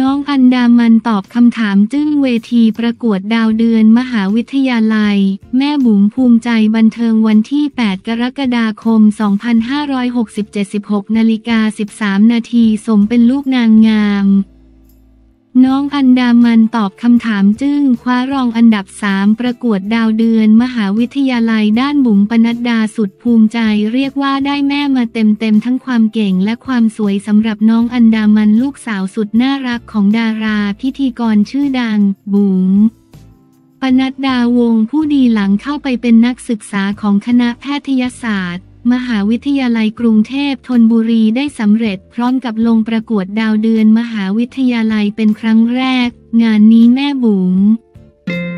น้องอันดามันตอบคำถามจึ้งเวทีประกวดดาวเดือนมหาวิทยาลัย แม่บุ๋มภูมิใจบันเทิงวันที่ 8 กรกฎาคม 2567 16นาฬิกา13 นาทีสมเป็นลูกนางงาม น้องอันดามันตอบคำถามจึ้งคว้ารองอันดับสามประกวดดาวเดือนมหาวิทยาลัยด้านบุ๋มปนัดดาสุดภูมิใจ เรียกว่าได้แม่มาเต็มๆทั้งความเก่งและความสวยสำหรับน้องอันดามันลูกสาวสุดน่ารักของดาราพิธีกรชื่อดัง บุ๋มปนัดดาวงผู้ดีหลังเข้าไปเป็นนักศึกษาของคณะแพทยศาสตร์ มหาวิทยาลัยกรุงเทพธนบุรีได้สำเร็จพร้อมกับลงประกวดดาวเดือนมหาวิทยาลัยเป็นครั้งแรก งานนี้แม่บุ๋ม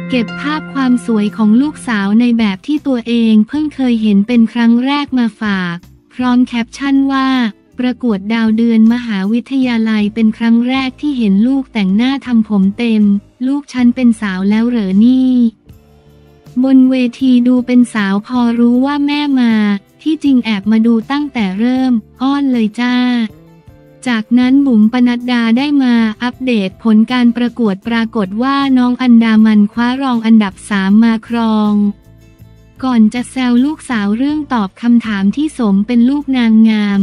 เก็บภาพความสวยของลูกสาวในแบบที่ตัวเองเพิ่งเคยเห็นเป็นครั้งแรกมาฝาก พร้อมแคปชั่นว่า ประกวดดาวเดือนมหาวิทยาลัยเป็นครั้งแรกที่เห็นลูกแต่งหน้าทำผมเต็ม ลูกฉันเป็นสาวแล้วเหรอนี่ บนเวทีดูเป็นสาวพอรู้ว่าแม่มา ที่จริงแอบมาดูตั้งแต่เริ่ม อ้อนเลยจ้า จากนั้นบุ๋มปนัดดาได้มาอัปเดตผลการประกวดปรากฏว่าน้องอันดามันคว้ารองอันดับสามมาครอง ก่อนจะแซวลูกสาวเรื่องตอบคำถามที่สมเป็นลูกนางงาม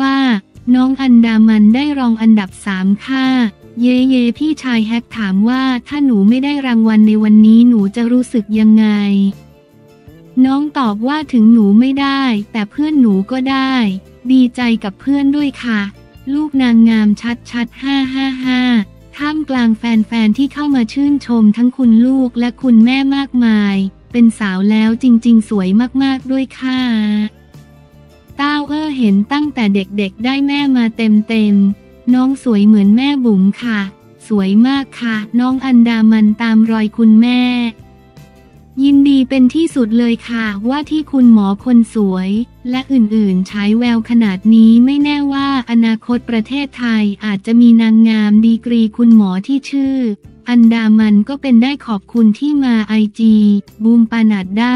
ว่า น้องอันดามันได้รองอันดับสามค่ะเย่เยพี่ชายแฮกถามว่าถ้าหนูไม่ได้รางวัลในวันนี้หนูจะรู้สึกยังไง น้องตอบว่าถึงหนูไม่ได้ แต่เพื่อนหนูก็ได้ ดีใจกับเพื่อนด้วยค่ะ ลูกนางงามชัดชัดห้าห้าห้าท่ามกลางแฟนๆที่เข้ามาชื่นชมทั้งคุณลูกและคุณแม่มากมาย เป็นสาวแล้วจริงๆ สวยมากๆด้วยค่ะต้าเออเห็นตั้งแต่เด็กๆ ได้แม่มาเต็มๆ น้องสวยเหมือนแม่บุ๋มค่ะ สวยมากค่ะ น้องอันดามันตามรอยคุณแม่ ยินดีเป็นที่สุดเลยค่ะ ว่าที่คุณหมอคนสวย และอื่นๆใช้แววขนาดนี้ไม่แน่ว่าอนาคตประเทศไทยอาจจะมีนางงามดีกรีคุณหมอที่ชื่อ อันดามันก็เป็นได้ขอบคุณที่มาไอจีบูมปานาดด้า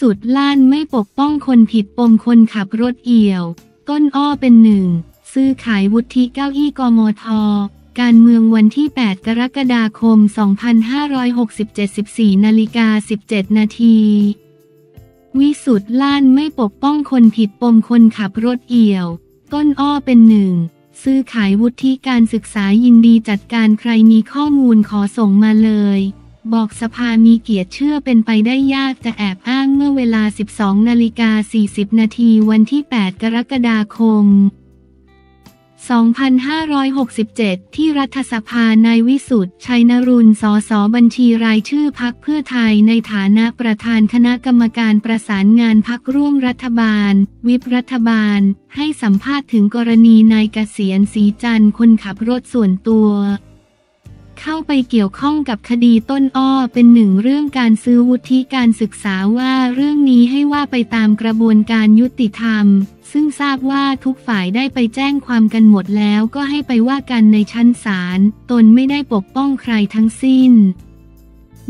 สุทธ์ล้านไม่ปกป้องคนผิดปมคนขับรถเอี่ยวต้นอ้อเป็นหนึ่ง ซื้อขายวุฒิเก้าอี้กมท การเมืองวันที่ 8 กรกฎาคม 2567 14นาฬิกา 17 นาที วิสุทธ์ล้านไม่ปกป้องคนผิดปมคนขับรถเอี่ยวต้นอ้อเป็นหนึ่ง ซื้อขายวุฒิการศึกษายินดีจัดการใครมีข้อมูลขอส่งมาเลย บอกสภามีเกียรติเชื่อเป็นไปได้ยากจะแอบอ้างเมื่อเวลา 12 นาฬิกา 40 นาทีวันที่ 8 กรกฎาคม 2567 ที่รัฐสภานายวิสุทธ์ชัยนรุณสสบัญชีรายชื่อพักเพื่อไทยในฐานะประธานคณะกรรมการประสานงานพักร่วมรัฐบาล วิปรัฐบาล ให้สัมภาษณ์ถึงกรณีนายเกษียณศรีจันทร์คนขับรถส่วนตัว เข้าไปเกี่ยวข้องกับคดีต้นอ้อเป็นหนึ่งเรื่องการซื้อวุฒิการศึกษาว่าเรื่องนี้ให้ว่าไปตามกระบวนการยุติธรรม ซึ่งทราบว่าทุกฝ่ายได้ไปแจ้งความกันหมดแล้วก็ให้ไปว่ากันในชั้นศาลตนไม่ได้ปกป้องใครทั้งสิ้น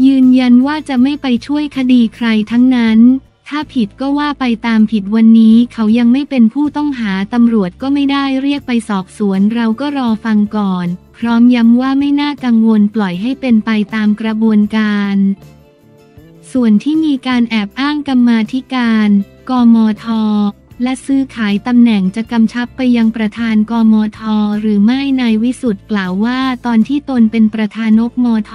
ยืนยันว่าจะไม่ไปช่วยคดีใครทั้งนั้น ถ้าผิดก็ว่าไปตามผิดวันนี้เขายังไม่เป็นผู้ต้องหาตำรวจก็ไม่ได้เรียกไปสอบสวนเราก็รอฟังก่อน พร้อมย้ำว่าไม่น่ากังวลปล่อยให้เป็นไปตามกระบวนการ ส่วนที่มีการแอบอ้างกรรมาธิการ กมท และซื้อขายตำแหน่งจะกำชับไปยังประธานกมท หรือไม่นายวิสุทธ์กล่าวว่าตอนที่ตนเป็นประธานกมท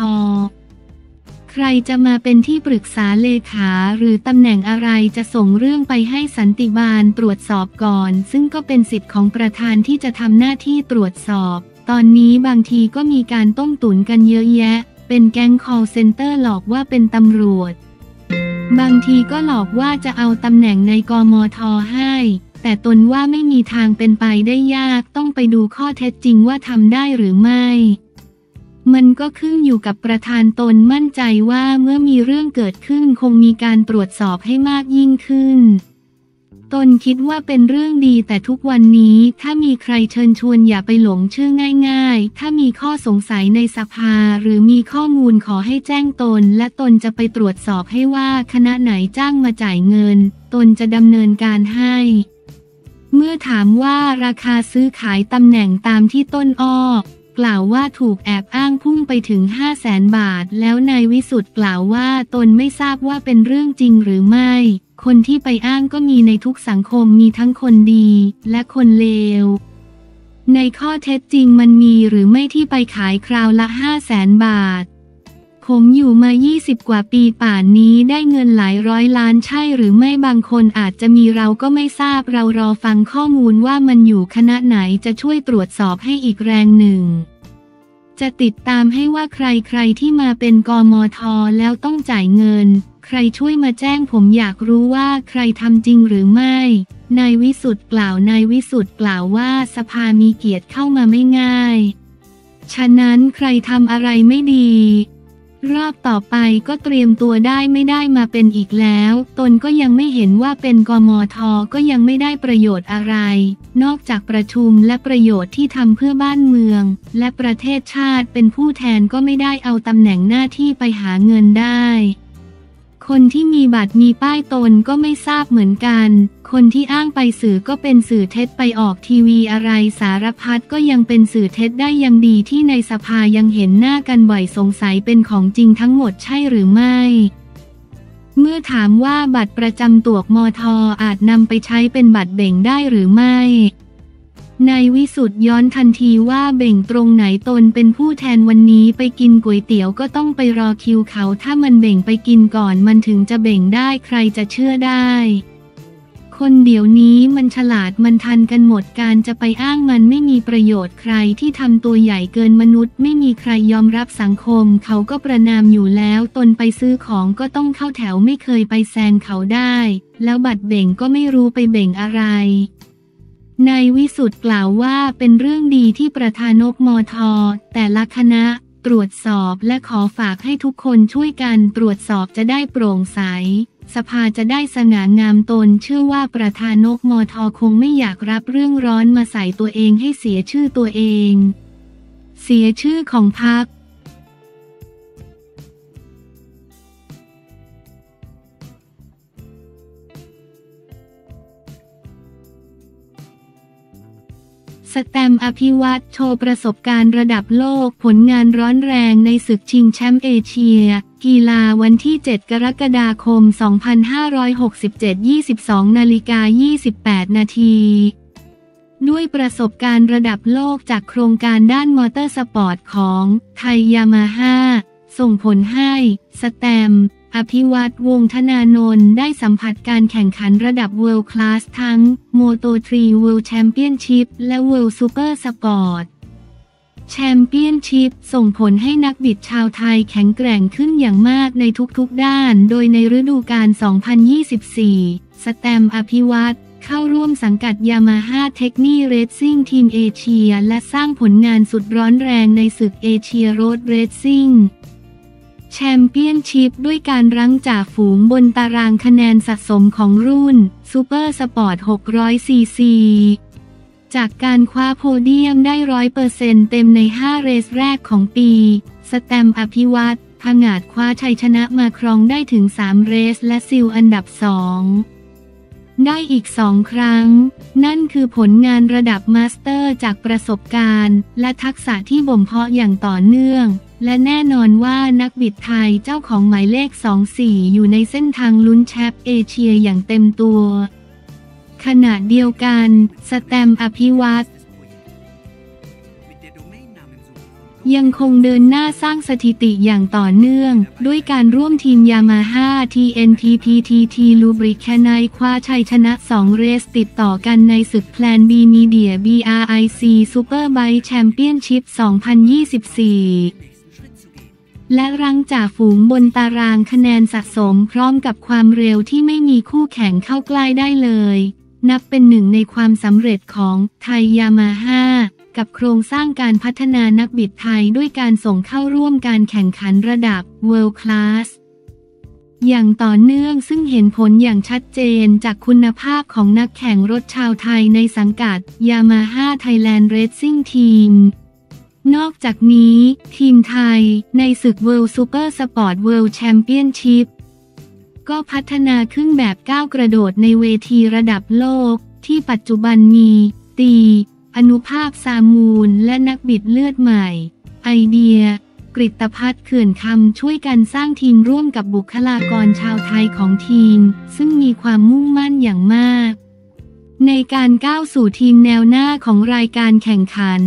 ใครจะมาเป็นที่ปรึกษาเลขาหรือตำแหน่งอะไรจะส่งเรื่องไปให้สันติบาลตรวจสอบก่อน ซึ่งก็เป็นสิทธิ์ของประธานที่จะทำหน้าที่ตรวจสอบ ตอนนี้บางทีก็มีการต้มตุ๋นกันเยอะแยะ เป็นแก๊ง call center หลอกว่าเป็นตำรวจ บางทีก็หลอกว่าจะเอาตำแหน่งในกมทให้ แต่ตนว่าไม่มีทางเป็นไปได้ยากต้องไปดูข้อเท็จจริงว่าทำได้หรือไม่ มันก็ขึ้นอยู่กับประธานตนมั่นใจว่าเมื่อมีเรื่องเกิดขึ้นคงมีการตรวจสอบให้มากยิ่งขึ้น ตนคิดว่าเป็นเรื่องดีแต่ทุกวันนี้ถ้ามีใครเชิญชวนอย่าไปหลงเชื่อง่าย ๆ ถ้ามีข้อสงสัยในสภาหรือมีข้อมูลขอให้แจ้งตน และตนจะไปตรวจสอบให้ว่าคณะไหนจ้างมาจ่ายเงิน ตนจะดำเนินการให้เมื่อถามว่าราคาซื้อขายตำแหน่งตามที่ต้นอ้อ กล่าวว่าถูกแอบอ้างพุ่งไปถึง 5 0 0แสนบาท แล้วนายวิสุทธ์กล่าวว่าตนไม่ทราบว่าเป็นเรื่องจริงหรือไม่ คนที่ไปอ้างก็มีในทุกสังคมมีทั้งคนดีและคนเลว ในข้อเท็จจริงมันมีหรือไม่ที่ไปขายคราวละ 5 0 0แสนบาท ผมอยู่มา 20 กว่าปีป่านนี้ได้เงินหลายร้อยล้านใช่หรือไม่บางคนอาจจะมีเราก็ไม่ทราบเรารอฟังข้อมูลว่ามันอยู่คณะไหนจะช่วยตรวจสอบให้อีกแรงหนึ่ง จะติดตามให้ว่าใครใครที่มาเป็นกมทแล้วต้องจ่ายเงิน ใครช่วยมาแจ้งผมอยากรู้ว่าใครทำจริงหรือไม่ นายวิสุทธ์กล่าวนายวิสุทธ์กล่าวว่าสภามีเกียรติเข้ามาไม่ง่าย ฉะนั้นใครทำอะไรไม่ดี รอบต่อไปก็เตรียมตัวได้ไม่ได้มาเป็นอีกแล้ว ตนก็ยังไม่เห็นว่าเป็นกมทก็ยังไม่ได้ประโยชน์อะไร นอกจากประชุมและประโยชน์ที่ทำเพื่อบ้านเมือง และประเทศชาติเป็นผู้แทนก็ไม่ได้เอาตำแหน่งหน้าที่ไปหาเงินได้ คนที่มีบัตรมีป้ายตนก็ไม่ทราบเหมือนกัน คนที่อ้างไปสื่อก็เป็นสื่อเท็จไปออกทีวีอะไรสารพัดก็ยังเป็นสื่อเท็จได้ยังดีที่ในสภายังเห็นหน้ากันบ่อยสงสัยเป็นของจริงทั้งหมดใช่หรือไม่ เมื่อถามว่าบัตรประจำตัวมทอาจนำไปใช้เป็นบัตรเบ่งได้หรือไม่ นายวิสุทธ์ย้อนทันทีว่าเบ่งตรงไหนตนเป็นผู้แทนวันนี้ไปกินก๋วยเตี๋ยวก็ต้องไปรอคิวเขา ถ้ามันเบ่งไปกินก่อนมันถึงจะเบ่งได้ใครจะเชื่อได้ คนเดี๋ยวนี้มันฉลาดมันทันกันหมดการจะไปอ้างมันไม่มีประโยชน์ใครที่ทำตัวใหญ่เกินมนุษย์ ไม่มีใครยอมรับสังคม เขาก็ประนามอยู่แล้วตนไปซื้อของก็ต้องเข้าแถวไม่เคยไปแซงเขาได้ แล้วบัตรเบ่งก็ไม่รู้ไปเบ่งอะไร นายวิสุทธ์กล่าวว่าเป็นเรื่องดีที่ประธานกมท แต่ละคณะตรวจสอบและขอฝากให้ทุกคนช่วยกันตรวจสอบจะได้โปร่งใส สภาจะได้สง่างามตนเชื่อว่าประธานกมทคงไม่อยากรับเรื่องร้อนมาใส่ตัวเองให้เสียชื่อตัวเอง เสียชื่อของพรรค สแตมอภิวัตโชว์ประสบการณ์ระดับโลกผลงานร้อนแรงในศึกชิงแชมป์เอเชีย กีฬาวันที่ 7 กรกฎาคม 2567 22นาฬิกา28 นาทีด้วยประสบการณ์ระดับโลกจากโครงการด้านมอเตอร์สปอร์ตของไทยยามาฮ่าส่งผลให้ แสตมป์ อภิวัฒน์ วงศ์ธนานนท์ได้สัมผัสการแข่งขันระดับ World Class ทั้ง Moto3 World Championship และ World Supersport แชมเปี้ยนชิพส่งผลให้นักบิดชาวไทยแข็งแกร่งขึ้นอย่างมากในทุกๆด้าน โดยในฤดูกาล 2024 แสตมป์ อภิวัฒน์เข้าร่วมสังกัดยามาฮ่า Tekhne Racing Team เอเชีย และสร้างผลงานสุดร้อนแรงในศึกเอเชีย Road Racing Championship ด้วยการรั้งจ่าฝูงบนตารางคะแนนสะสมของรุ่น Supersport 600ซีซีจากการคว้าโพเดียมได้ร้อยเปอร์เซ็นต์เต็มใน 5 race แรกของปี แสตมป์ อภิวัฒน์ผงาดคว้าชัยชนะมาครองได้ถึง 3 race และซิวอันดับ 2 ได้อีกสองครั้ง นั่นคือผลงานระดับ master จากประสบการณ์ และทักษะที่บ่มเพาะอย่างต่อเนื่อง และแน่นอนว่านักบิดไทยเจ้าของหมายเลข 24 อยู่ในเส้นทางลุ้นแชมป์เอเชียอย่างเต็มตัว ขณะเดียวกัน สแตมอภิวัตยังคงเดินหน้าสร้างสถิติอย่างต่อเนื่อง ด้วยการร่วมทีมยามาฮ่า TNTPTT Lubricant คว้าชัยชนะ 2 เรสติดต่อกันในศึกแพลน B Media BRIC Superbike Championship 2024 และรังจากฝูงบนตารางคะแนนสะสมพร้อมกับความเร็วที่ไม่มีคู่แข่งเข้าใกล้ได้เลย นับเป็นหนึ่งในความสำเร็จของไทยยามาฮ่ากับโครงสร้างการพัฒนานักบิดไทยด้วยการส่งเข้าร่วมการแข่งขันระดับ World Class อย่างต่อเนื่องซึ่งเห็นผลอย่างชัดเจนจากคุณภาพของนักแข่งรถชาวไทยในสังกัด Yamaha Thailand Racing Team นอกจากนี้ ทีมไทยในศึก World Super Sport World Championship ก็พัฒนาขึ้นแบบก้าวกระโดดในเวทีระดับโลก ที่ปัจจุบันมี ตี อนุภาพซามูล และนักบิดเลือดใหม่ ไอเดีย กริตพัฒน์เขื่อนคำช่วยกันสร้างทีมร่วมกับบุคลากรชาวไทยของทีม ซึ่งมีความมุ่งมั่นอย่างมาก ในการก้าวสู่ทีมแนวหน้าของรายการแข่งขัน